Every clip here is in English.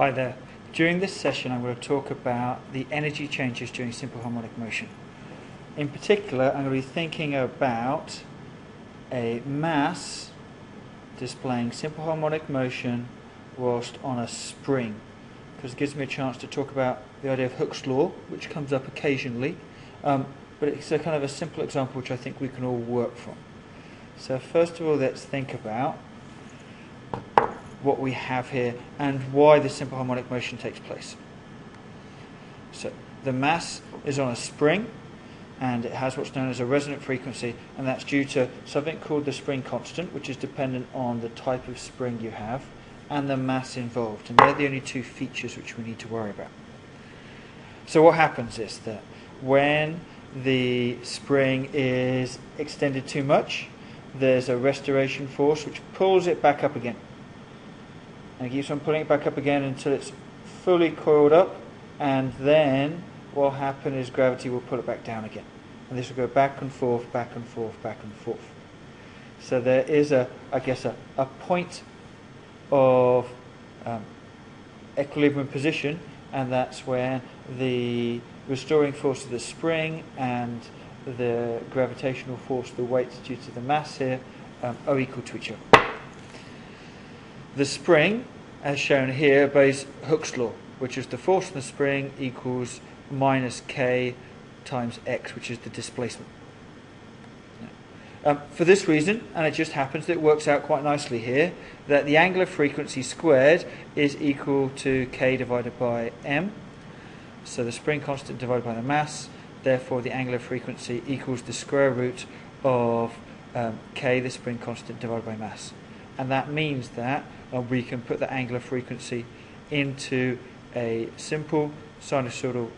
Hi there. During this session, I'm going to talk about the energy changes during simple harmonic motion. In particular, I'm going to be thinking about a mass displaying simple harmonic motion whilst on a spring, because it gives me a chance to talk about the idea of Hooke's law, which comes up occasionally, um, but it's a kind of a simple example which I think we can all work from. So first of all, let's think about what we have here and why the simple harmonic motion takes place. So the mass is on a spring and it has what's known as a resonant frequency and that's due to something called the spring constant which is dependent on the type of spring you have and the mass involved and they're the only two features which we need to worry about. So what happens is that when the spring is extended too much there's a restoration force which pulls it back up again and keeps on pulling it back up again until it's fully coiled up and then what will happen is gravity will pull it back down again. And this will go back and forth back and forth back and forth. So there is a I guess a, a point of um, equilibrium position and that's where the restoring force of the spring and the gravitational force, the weight due to the mass here, um, are equal to each other. The spring, as shown here, obeys Hooke's law, which is the force of the spring equals minus k times x, which is the displacement. Um, for this reason, and it just happens that it works out quite nicely here, that the angular frequency squared is equal to k divided by m. So the spring constant divided by the mass, therefore the angular frequency equals the square root of um, k, the spring constant, divided by mass. And that means that uh, we can put the angular frequency into a simple sinusoidal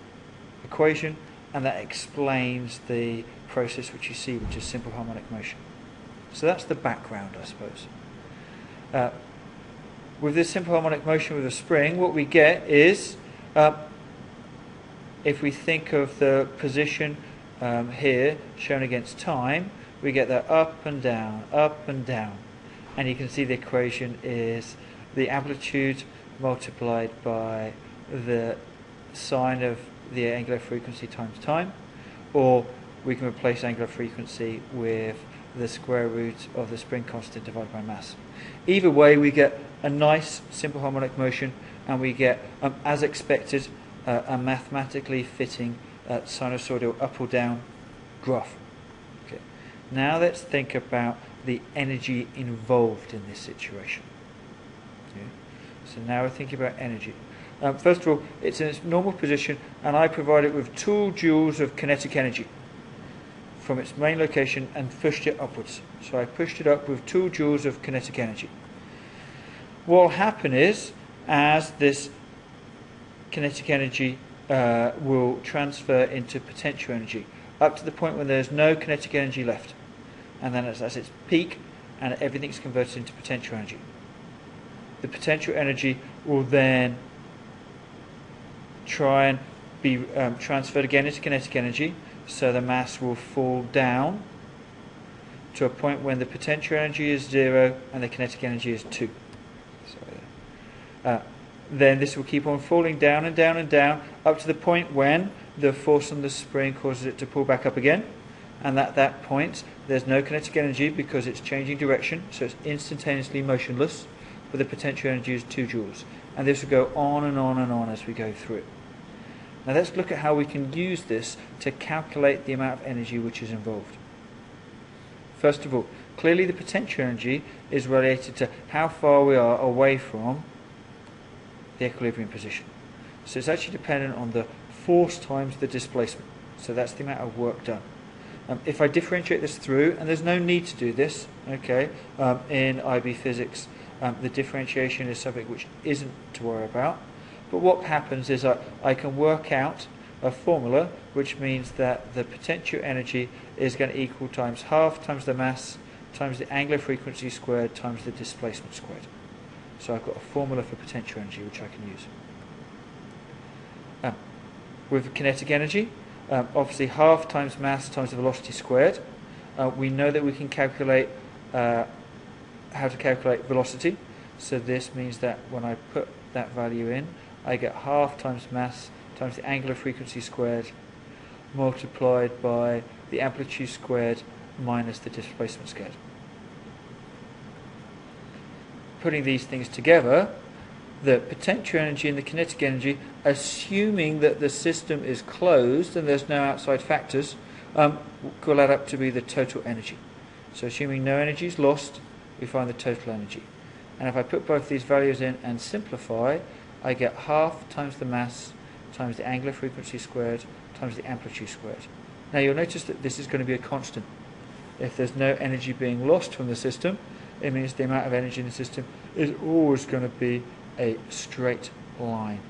equation, and that explains the process which you see, which is simple harmonic motion. So that's the background, I suppose. Uh, with this simple harmonic motion with a spring, what we get is, uh, if we think of the position um, here shown against time, we get that up and down, up and down and you can see the equation is the amplitude multiplied by the sine of the angular frequency times time, or we can replace angular frequency with the square root of the spring constant divided by mass. Either way, we get a nice simple harmonic motion, and we get, um, as expected, uh, a mathematically fitting uh, sinusoidal up or down graph. Okay. Now let's think about the energy involved in this situation. Yeah. So now we're thinking about energy. Um, first of all, it's in its normal position, and I provide it with two joules of kinetic energy from its main location and pushed it upwards. So I pushed it up with two joules of kinetic energy. What will happen is, as this kinetic energy uh, will transfer into potential energy, up to the point when there's no kinetic energy left and then it's at its peak, and everything's converted into potential energy. The potential energy will then try and be um, transferred again into kinetic energy, so the mass will fall down to a point when the potential energy is zero and the kinetic energy is two. Uh, then this will keep on falling down and down and down up to the point when the force on the spring causes it to pull back up again and at that point there's no kinetic energy because it's changing direction, so it's instantaneously motionless, but the potential energy is 2 joules. And this will go on and on and on as we go through it. Now let's look at how we can use this to calculate the amount of energy which is involved. First of all, clearly the potential energy is related to how far we are away from the equilibrium position. So it's actually dependent on the force times the displacement. So that's the amount of work done. Um, if I differentiate this through, and there's no need to do this, okay, um, in IB physics, um, the differentiation is something which isn't to worry about. But what happens is I, I can work out a formula which means that the potential energy is going to equal times half times the mass times the angular frequency squared times the displacement squared. So I've got a formula for potential energy which I can use. Um, with kinetic energy, um, obviously half times mass times the velocity squared. Uh, we know that we can calculate uh, how to calculate velocity. So this means that when I put that value in, I get half times mass times the angular frequency squared multiplied by the amplitude squared minus the displacement squared. Putting these things together, the potential energy and the kinetic energy, assuming that the system is closed and there's no outside factors, um, will add up to be the total energy. So assuming no energy is lost, we find the total energy. And if I put both these values in and simplify, I get half times the mass times the angular frequency squared times the amplitude squared. Now you'll notice that this is going to be a constant. If there's no energy being lost from the system, it means the amount of energy in the system is always going to be a straight line,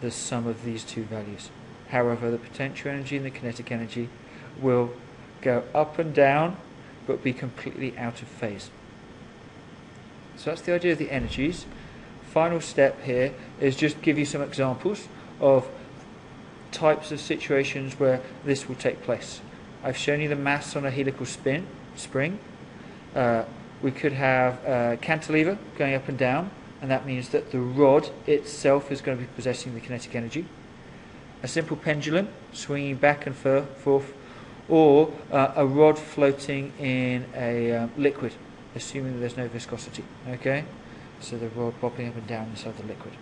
the sum of these two values. However, the potential energy and the kinetic energy will go up and down, but be completely out of phase. So that's the idea of the energies. Final step here is just give you some examples of types of situations where this will take place. I've shown you the mass on a helical spin spring. Uh, we could have a cantilever going up and down, and that means that the rod itself is going to be possessing the kinetic energy. A simple pendulum swinging back and forth, or uh, a rod floating in a um, liquid, assuming that there's no viscosity. Okay, so the rod bobbing up and down inside the liquid.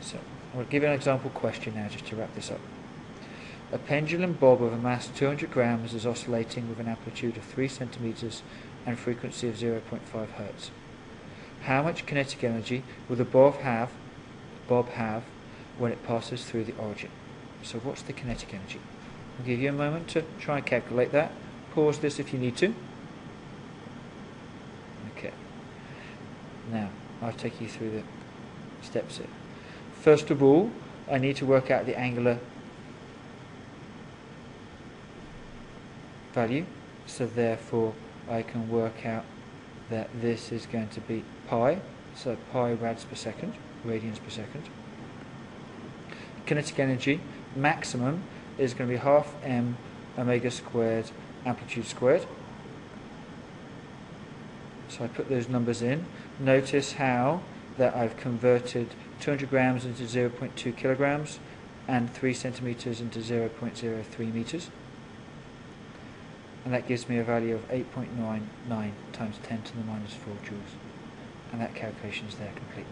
So I'll give you an example question now just to wrap this up. A pendulum bob of a mass 200 grams is oscillating with an amplitude of 3 centimeters and frequency of 0.5 hertz. How much kinetic energy will the bob have, bob have when it passes through the origin? So what's the kinetic energy? I'll give you a moment to try and calculate that. Pause this if you need to. Okay. Now, I'll take you through the steps here. First of all, I need to work out the angular value. So therefore, I can work out that this is going to be pi, so pi rads per second, radians per second. Kinetic energy maximum is going to be half m omega squared amplitude squared. So I put those numbers in. Notice how that I've converted 200 grams into 0.2 kilograms and 3 centimeters into 0.03 meters. And that gives me a value of 8.99 times 10 to the minus 4 joules. And that calculation is there complete.